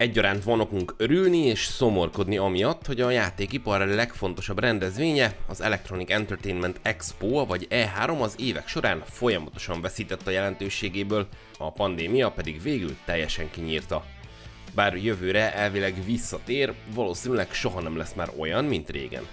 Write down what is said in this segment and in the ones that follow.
Egyaránt van okunk örülni és szomorkodni amiatt, hogy a játékipar legfontosabb rendezvénye, az Electronic Entertainment Expo vagy E3 az évek során folyamatosan veszített a jelentőségéből, a pandémia pedig végül teljesen kinyírta. Bár jövőre elvileg visszatér, valószínűleg soha nem lesz már olyan, mint régen.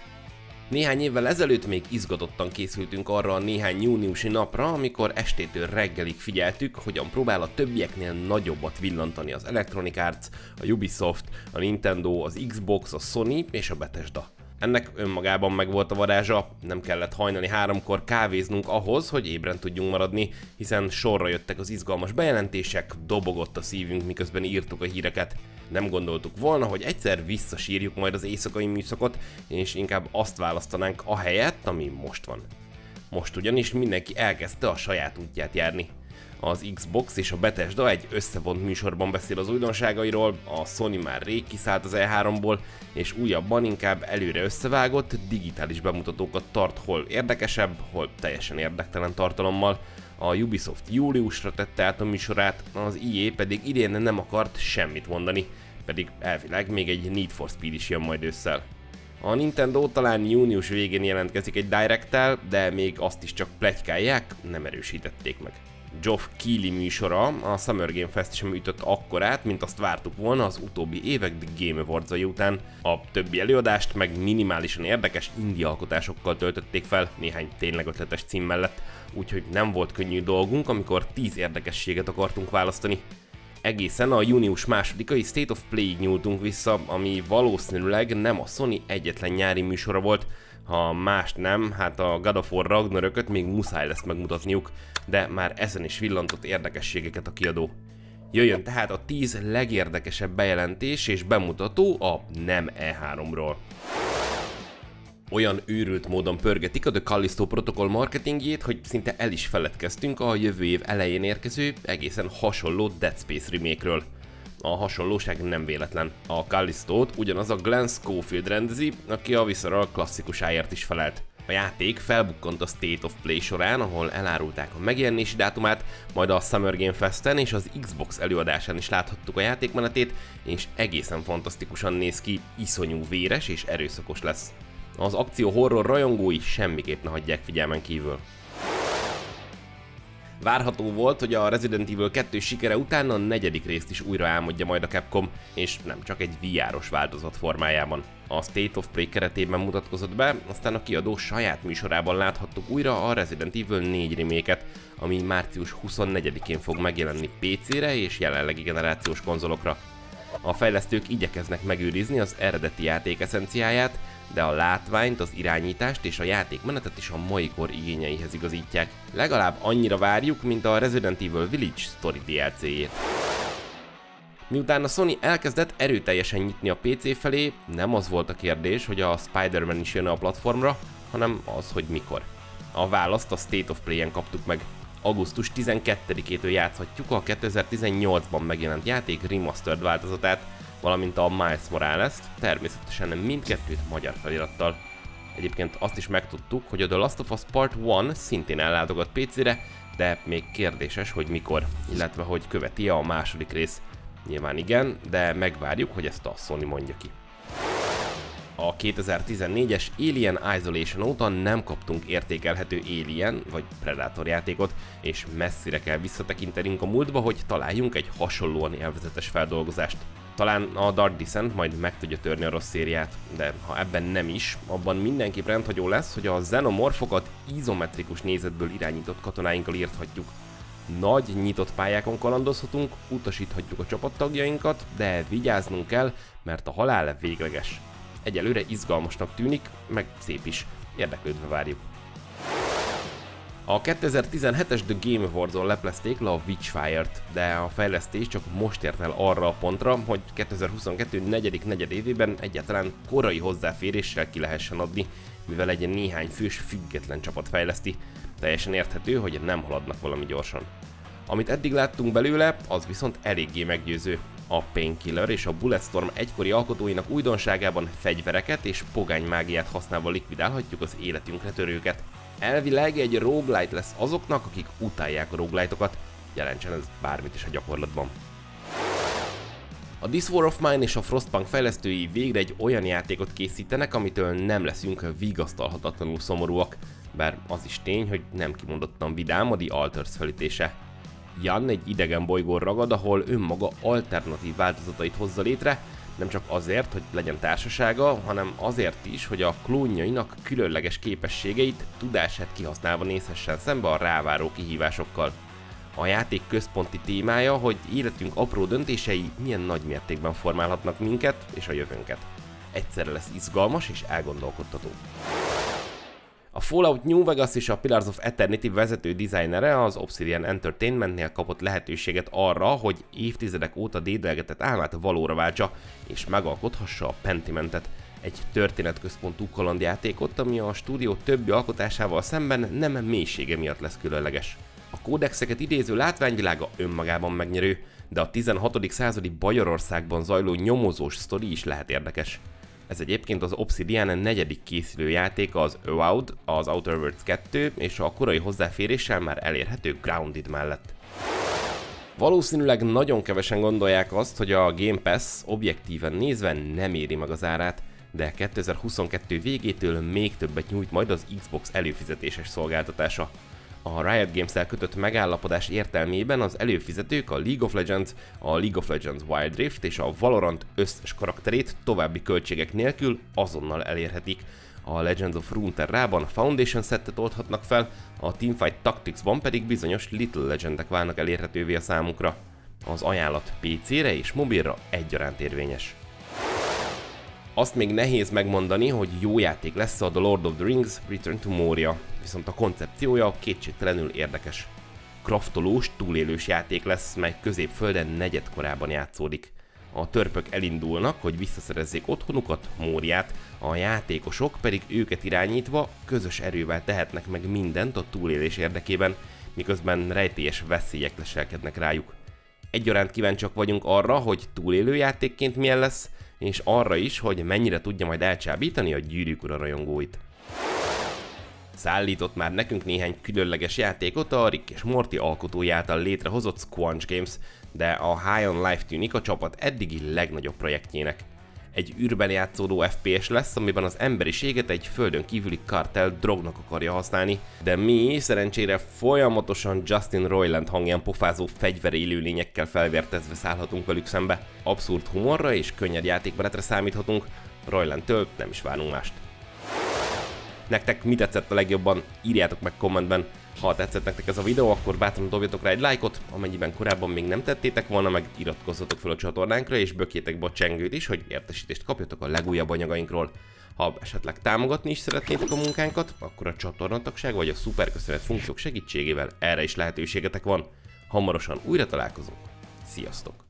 Néhány évvel ezelőtt még izgatottan készültünk arra a néhány júniusi napra, amikor estétől reggelig figyeltük, hogyan próbál a többieknél nagyobbat villantani az Electronic Arts, a Ubisoft, a Nintendo, az Xbox, a Sony és a Bethesda. Ennek önmagában meg volt a varázsa, nem kellett hajnali háromkor kávéznunk ahhoz, hogy ébren tudjunk maradni, hiszen sorra jöttek az izgalmas bejelentések, dobogott a szívünk, miközben írtuk a híreket. Nem gondoltuk volna, hogy egyszer visszasírjuk majd az éjszakai műszakot, és inkább azt választanánk a helyet, ami most van. Most ugyanis mindenki elkezdte a saját útját járni. Az Xbox és a Bethesda egy összevont műsorban beszél az újdonságairól, a Sony már rég kiszállt az E3-ból, és újabban inkább előre összevágott digitális bemutatókat tart hol érdekesebb, hol teljesen érdektelen tartalommal. A Ubisoft júliusra tette át a műsorát, az EA pedig idén nem akart semmit mondani, pedig elvileg még egy Need for Speed is jön majd ősszel. A Nintendo talán június végén jelentkezik egy direct de még azt is csak plegykálják, nem erősítették meg. Geoff Keighley műsora a Summer Game Fest sem ütött akkorát, mint azt vártuk volna az utóbbi évek The Game awards után. A többi előadást meg minimálisan érdekes indie alkotásokkal töltötték fel, néhány tényleg ötletes cím mellett, úgyhogy nem volt könnyű dolgunk, amikor 10 érdekességet akartunk választani. Egészen a június másodikai State of Play-ig nyúltunk vissza, ami valószínűleg nem a Sony egyetlen nyári műsora volt, ha mást nem, hát a God of War Ragnarököt még muszáj lesz megmutatniuk, de már ezen is villantott érdekességeket a kiadó. Jöjjön tehát a 10 legérdekesebb bejelentés és bemutató a nem E3-ról. Olyan őrült módon pörgetik a The Callisto protokoll marketingjét, hogy szinte el is feledkeztünk a jövő év elején érkező, egészen hasonló Dead Space remake-ről. A hasonlóság nem véletlen. A Callisto-t ugyanaz a Glenn Schofield rendezi, aki a Visceral klasszikusáért is felelt. A játék felbukkant a State of Play során, ahol elárulták a megjelenési dátumát, majd a Summer Game Festen és az Xbox előadásán is láthattuk a játékmenetét, és egészen fantasztikusan néz ki, iszonyú véres és erőszakos lesz. Az akció horror rajongói semmiképp ne hagyják figyelmen kívül. Várható volt, hogy a Resident Evil 2 sikere után a negyedik részt is újra álmodja majd a Capcom, és nem csak egy VR-os változat formájában. A State of Play keretében mutatkozott be, aztán a kiadó saját műsorában láthattuk újra a Resident Evil 4 reméket, ami március 24-én fog megjelenni PC-re és jelenlegi generációs konzolokra. A fejlesztők igyekeznek megőrizni az eredeti játék eszenciáját, de a látványt, az irányítást és a játékmenetet is a mai kor igényeihez igazítják. Legalább annyira várjuk, mint a Resident Evil Village Story DLC-jét. Miután a Sony elkezdett erőteljesen nyitni a PC felé, nem az volt a kérdés, hogy a Spider-Man is jön a platformra, hanem az, hogy mikor. A választ a State of Play-en kaptuk meg. Augusztus 12-től játszhatjuk a 2018-ban megjelent játék remastered változatát, valamint a Miles morales természetesen mindkettőt magyar felirattal. Egyébként azt is megtudtuk, hogy a The Last of Us Part 1 szintén ellátogat PC-re, de még kérdéses, hogy mikor, illetve hogy követi-e a második rész. Nyilván igen, de megvárjuk, hogy ezt a Sony mondja ki. A 2014-es Alien Isolation óta nem kaptunk értékelhető Alien vagy Predator játékot, és messzire kell visszatekintenünk a múltba, hogy találjunk egy hasonlóan élvezetes feldolgozást. Talán a Dark Descent majd meg tudja törni a rossz szériát, de ha ebben nem is, abban mindenképp rendhagyó lesz, hogy a xenomorfokat izometrikus nézetből irányított katonáinkkal írthatjuk. Nagy, nyitott pályákon kalandozhatunk, utasíthatjuk a csapattagjainkat, de vigyáznunk kell, mert a halál végleges. Egyelőre izgalmasnak tűnik, meg szép is. Érdeklődve várjuk. A 2017-es The Game Awards-on leplezték le a Witchfire-t, de a fejlesztés csak most ért el arra a pontra, hogy 2022 negyedik negyed évében egyáltalán korai hozzáféréssel ki lehessen adni, mivel egy néhány fős független csapat fejleszti. Teljesen érthető, hogy nem haladnak valami gyorsan. Amit eddig láttunk belőle, az viszont eléggé meggyőző. A Painkiller és a Bulletstorm egykori alkotóinak újdonságában fegyvereket és pogány mágiát használva likvidálhatjuk az életünkre törőket. Elvileg egy roguelite lesz azoknak, akik utálják a roguelite-okat, jelentsen ez bármit is a gyakorlatban. A This War of Mine és a Frostpunk fejlesztői végre egy olyan játékot készítenek, amitől nem leszünk vigasztalhatatlanul szomorúak, bár az is tény, hogy nem kimondottan vidám a The Alters felütése. Jan egy idegen bolygón ragad, ahol önmaga alternatív változatait hozza létre, nem csak azért, hogy legyen társasága, hanem azért is, hogy a klónjainak különleges képességeit, tudását kihasználva nézhessen szembe a ráváró kihívásokkal. A játék központi témája, hogy életünk apró döntései milyen nagy mértékben formálhatnak minket és a jövőnket. Egyszerre lesz izgalmas és elgondolkodtató. A Fallout New Vegas és a Pillars of Eternity vezető dizájnere az Obsidian Entertainmentnél kapott lehetőséget arra, hogy évtizedek óta dédelgetett álmát valóra váltsa, és megalkothassa a Pentimentet, egy történetközpontú kalandjátékot, ami a stúdió többi alkotásával szemben nem mélysége miatt lesz különleges. A kódexeket idéző látványvilága önmagában megnyerő, de a 16. századi Bajorországban zajló nyomozós sztori is lehet érdekes. Ez egyébként az Obsidian negyedik készülő játéka az Avowed, az Outer Worlds 2 és a korai hozzáféréssel már elérhető Grounded mellett. Valószínűleg nagyon kevesen gondolják azt, hogy a Game Pass objektíven nézve nem éri meg az árát, de 2022 végétől még többet nyújt majd az Xbox előfizetéses szolgáltatása. A Riot Games-el kötött megállapodás értelmében az előfizetők a League of Legends, a League of Legends Wild Rift és a Valorant összes karakterét további költségek nélkül azonnal elérhetik. A Legends of Runeterrában Foundation szettet oldhatnak fel, a Teamfight Tacticsban pedig bizonyos Little Legendek válnak elérhetővé a számukra. Az ajánlat PC-re és mobilra egyaránt érvényes. Azt még nehéz megmondani, hogy jó játék lesz a The Lord of the Rings Return to Moria, viszont a koncepciója kétségtelenül érdekes. Kraftolós, túlélős játék lesz, mely középföldön negyedkorában játszódik. A törpök elindulnak, hogy visszaszerezzék otthonukat, Móriát, a játékosok pedig őket irányítva közös erővel tehetnek meg mindent a túlélés érdekében, miközben rejtélyes veszélyek leselkednek rájuk. Egyaránt kíváncsiak vagyunk arra, hogy túlélő játékként milyen lesz, és arra is, hogy mennyire tudja majd elcsábítani a gyűrűk ura rajongóit. Szállított már nekünk néhány különleges játékot a Rick és Morty alkotói által létrehozott Squanch Games, de a High on Life tűnik a csapat eddigi legnagyobb projektjének. Egy űrben játszódó FPS lesz, amiben az emberiséget egy földön kívüli kartel drognak akarja használni, de mi szerencsére folyamatosan Justin Roiland hangján pofázó fegyverélőlényekkel felvértezve szállhatunk velük szembe. Abszurd humorra és könnyed játékmenetre számíthatunk, Roiland-től nem is várunk mást. Nektek mi tetszett a legjobban? Írjátok meg kommentben. Ha tetszett nektek ez a videó, akkor bátran dobjatok rá egy lájkot, amennyiben korábban még nem tettétek volna, meg iratkozzatok fel a csatornánkra, és bökjétek be a csengőt is, hogy értesítést kapjatok a legújabb anyagainkról. Ha esetleg támogatni is szeretnétek a munkánkat, akkor a csatornatagság vagy a szuperköszönet funkciók segítségével erre is lehetőségetek van. Hamarosan újra találkozunk. Sziasztok!